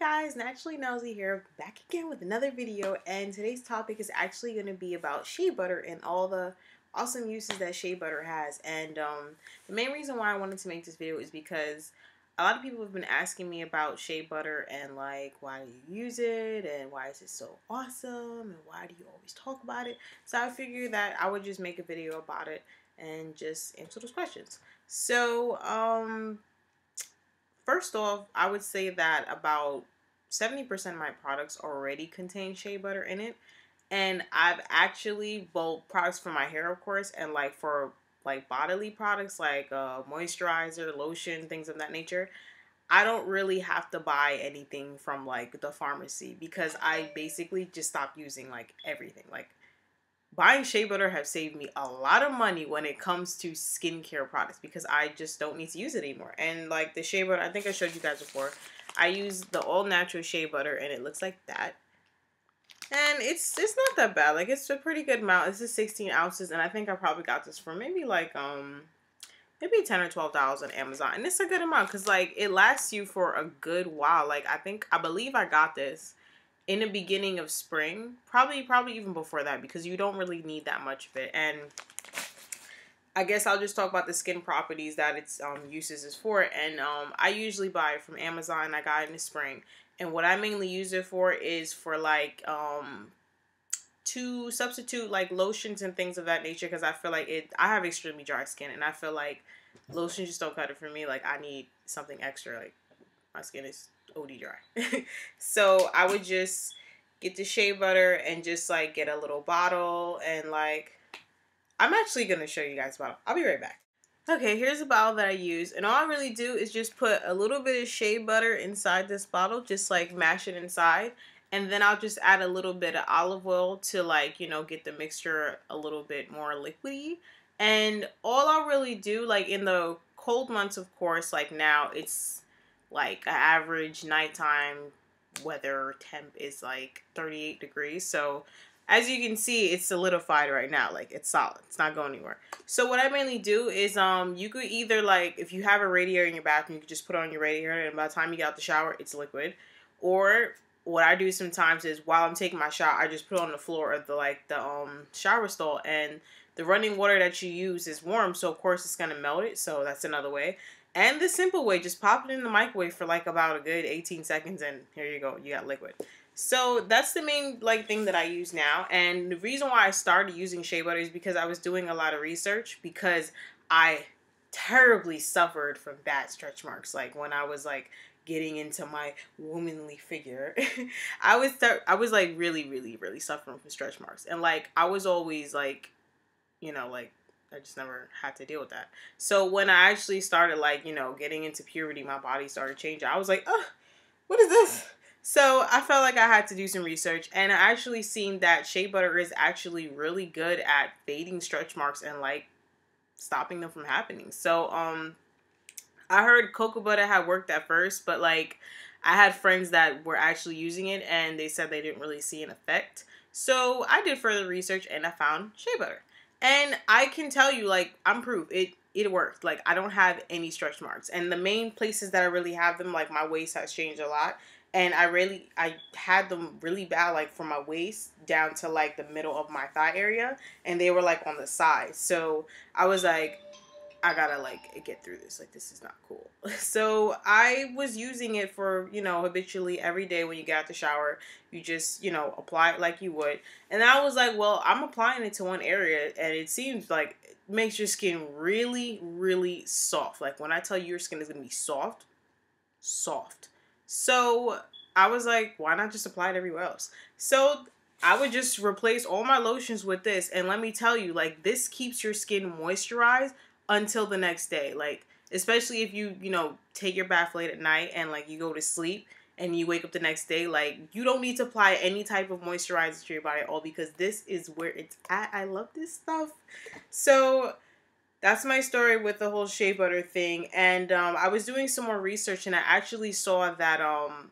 guys, Naturally Nellzy here, back again with another video, and today's topic is actually going to be about shea butter and all the awesome uses that shea butter has. And um, the main reason why I wanted to make this video is because a lot of people have been asking me about shea butter and like, why do you use it, and why is it so awesome, and why do you always talk about it? So I figured that I would just make a video about it and just answer those questions. So, um, First off, I would say that about 70% of my products already contain shea butter in it. And I've actually, well, products for my hair, of course, and like for like bodily products like uh, moisturizer, lotion, things of that nature. I don't really have to buy anything from like the pharmacy because I basically just stopped using like everything. Like buying shea butter have saved me a lot of money when it comes to skincare products because I just don't need to use it anymore. And like the shea butter, I think I showed you guys before. I use the all natural shea butter and it looks like that. And it's it's not that bad. Like it's a pretty good amount. This is 16 ounces, and I think I probably got this for maybe like um maybe 10 or 12 dollars on Amazon. And it's a good amount because like it lasts you for a good while. Like I think I believe I got this in the beginning of spring, probably probably even before that because you don't really need that much of it. And I guess I'll just talk about the skin properties that its um, uses is for. And um, I usually buy it from Amazon. I got it in the spring, and what I mainly use it for is for like um, to substitute like lotions and things of that nature because I feel like it. I have extremely dry skin, and I feel like lotions just don't cut it for me. Like I need something extra. Like my skin is OD dry. so I would just get the shea butter and just like get a little bottle and like I'm actually gonna show you guys bottle. I'll be right back. Okay, here's a bottle that I use, and all I really do is just put a little bit of shea butter inside this bottle, just like mash it inside, and then I'll just add a little bit of olive oil to like, you know, get the mixture a little bit more liquidy. And all I'll really do, like in the cold months, of course, like now it's like an average nighttime weather temp is like 38 degrees. So as you can see, it's solidified right now. Like it's solid. It's not going anywhere. So what I mainly do is um you could either like if you have a radiator in your bathroom, you could just put on your radiator and by the time you get out the shower, it's liquid. Or what I do sometimes is while I'm taking my shower, I just put on the floor of the like the um shower stall and the running water that you use is warm, so of course it's gonna melt it. So that's another way. And the simple way, just pop it in the microwave for like about a good 18 seconds and here you go, you got liquid. So that's the main like thing that I use now. And the reason why I started using shea butter is because I was doing a lot of research because I terribly suffered from bad stretch marks. Like when I was like getting into my womanly figure, I was I was like really really really suffering from stretch marks. And like I was always like you know like I just never had to deal with that. So when I actually started like, you know, getting into puberty, my body started changing. I was like, oh, what is this? So I felt like I had to do some research and I actually seen that shea butter is actually really good at fading stretch marks and like stopping them from happening. So um I heard cocoa butter had worked at first, but like I had friends that were actually using it and they said they didn't really see an effect. So I did further research and I found shea butter. And I can tell you, like, I'm proof. It it worked. Like I don't have any stretch marks. And the main places that I really have them, like my waist has changed a lot. And I really I had them really bad, like from my waist down to like the middle of my thigh area. And they were like on the side. So I was like, I gotta like get through this. Like this is not cool. So I was using it for you know habitually every day when you get out the shower. You just you know apply it like you would. And I was like, well, I'm applying it to one area, and it seems like it makes your skin really really soft. Like when I tell you your skin is gonna be soft, soft. So I was like, why not just apply it everywhere else? So I would just replace all my lotions with this, and let me tell you, like this keeps your skin moisturized until the next day. Like, especially if you, you know, take your bath late at night and like you go to sleep and you wake up the next day, like you don't need to apply any type of moisturizer to your body at all because this is where it's at. I love this stuff. So that's my story with the whole shea butter thing. And um, I was doing some more research and I actually saw that um,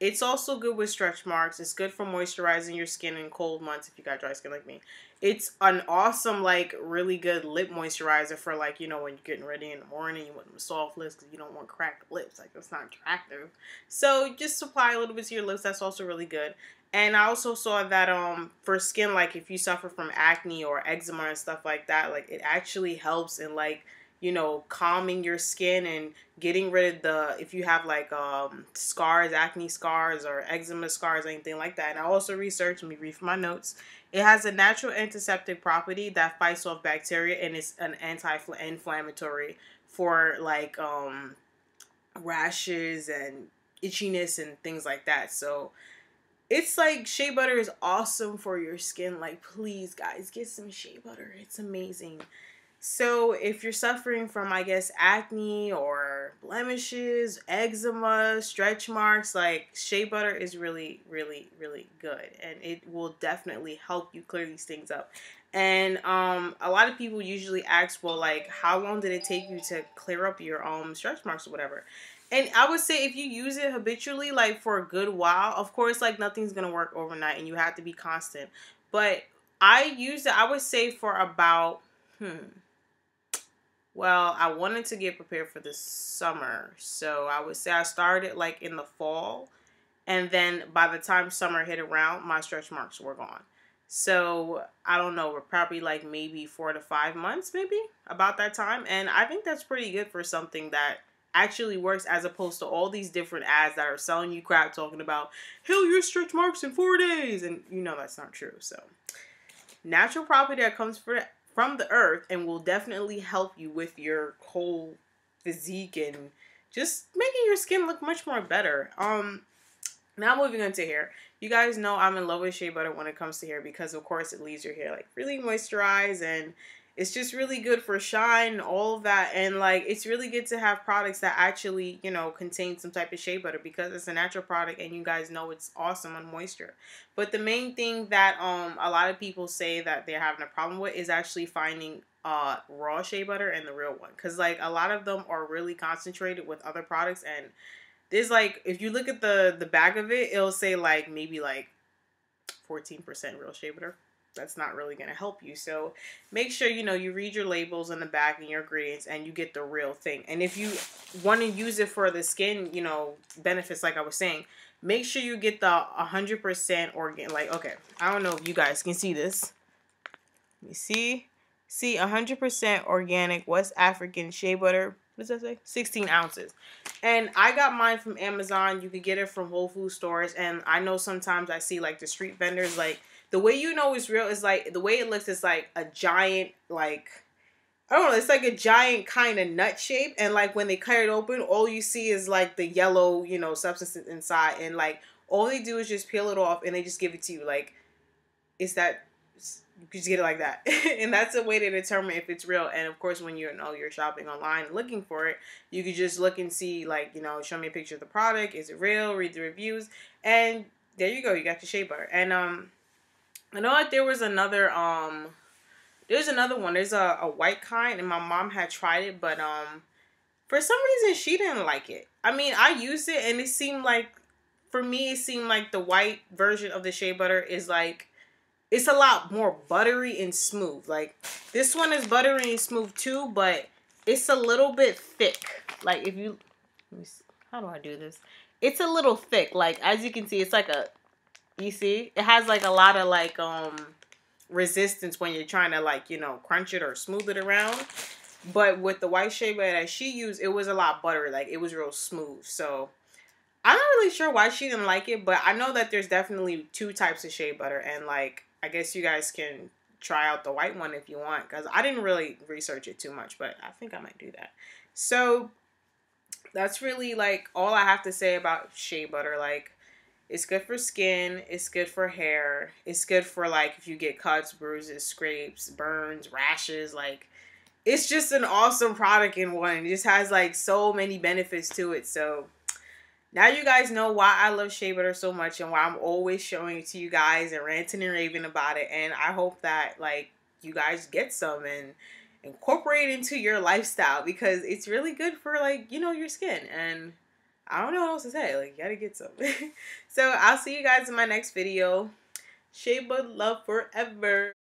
it's also good with stretch marks. It's good for moisturizing your skin in cold months if you got dry skin like me. It's an awesome, like, really good lip moisturizer for, like, you know, when you're getting ready in the morning, you want them soft lips because you don't want cracked lips. Like, that's not attractive. So, just apply a little bit to your lips. That's also really good. And I also saw that um for skin, like, if you suffer from acne or eczema and stuff like that, like, it actually helps in, like, you know, calming your skin and getting rid of the if you have like um scars, acne scars or eczema scars, anything like that. And I also researched, let me read from my notes. It has a natural antiseptic property that fights off bacteria and it's an anti-inflammatory for like um rashes and itchiness and things like that. So it's like shea butter is awesome for your skin. Like please guys, get some shea butter. It's amazing. So, if you're suffering from, I guess, acne or blemishes, eczema, stretch marks, like shea butter is really, really, really good. And it will definitely help you clear these things up. And um, a lot of people usually ask, well, like, how long did it take you to clear up your um stretch marks or whatever? And I would say if you use it habitually, like for a good while, of course, like nothing's gonna work overnight and you have to be constant. But I used it, I would say for about, hmm, well, I wanted to get prepared for the summer. So I would say I started like in the fall. And then by the time summer hit around, my stretch marks were gone. So I don't know, we're probably like maybe four to five months, maybe about that time. And I think that's pretty good for something that actually works as opposed to all these different ads that are selling you crap talking about heal your stretch marks in four days. And you know that's not true. So natural property that comes for from the earth and will definitely help you with your whole physique and just making your skin look much more better. Um now moving on to hair. You guys know I'm in love with shea butter when it comes to hair because of course it leaves your hair like really moisturized and it's just really good for shine, all of that. And like, it's really good to have products that actually, you know, contain some type of shea butter because it's a natural product and you guys know it's awesome on moisture. But the main thing that um a lot of people say that they're having a problem with is actually finding uh raw shea butter and the real one because like a lot of them are really concentrated with other products and there's like if you look at the the back of it it'll say like maybe like 14% real shea butter that's not really going to help you. So make sure you know you read your labels on the back and your ingredients and you get the real thing. And if you want to use it for the skin, you know, benefits like I was saying, make sure you get the 100% organic like okay, I don't know if you guys can see this. Let me see. See 100% organic West African shea butter. What does that say? 16 ounces. And I got mine from Amazon. You could get it from Whole Food stores. And I know sometimes I see like the street vendors like the way you know it's real is like the way it looks is like a giant like I don't know, it's like a giant kind of nut shape and like when they cut it open, all you see is like the yellow, you know, substance inside and like all they do is just peel it off and they just give it to you like is that you just get it like that. And that's a way to determine if it's real and of course when you know you're shopping online looking for it you could just look and see like you know show me a picture of the product is it real read the reviews and there you go you got your shea butter and um I know like there was another um there's another one. There's a, a white kind and my mom had tried it, but um for some reason she didn't like it. I mean, I used it and it seemed like for me it seemed like the white version of the shea butter is like it's a lot more buttery and smooth. Like this one is buttery and smooth too, but it's a little bit thick. Like if you how do I do this? It's a little thick. Like as you can see, it's like a you see, it has like a lot of like um resistance when you're trying to like you know crunch it or smooth it around. But with the white shea butter that she used, it was a lot buttery. Like it was real smooth. So I'm not really sure why she didn't like it, but I know that there's definitely two types of shea butter, and like I guess you guys can try out the white one if you want, because I didn't really research it too much, but I think I might do that. So that's really like all I have to say about shea butter. Like it's good for skin. It's good for hair. It's good for like if you get cuts, bruises, scrapes, burns, rashes. Like it's just an awesome product in one. It just has like so many benefits to it. So now you guys know why I love shea butter so much and why I'm always showing it to you guys and ranting and raving about it. And I hope that like you guys get some and incorporate into your lifestyle because it's really good for like you know your skin and I don't know what else to say. Like, you gotta get some. so I'll see you guys in my next video. Shea Butter Love forever.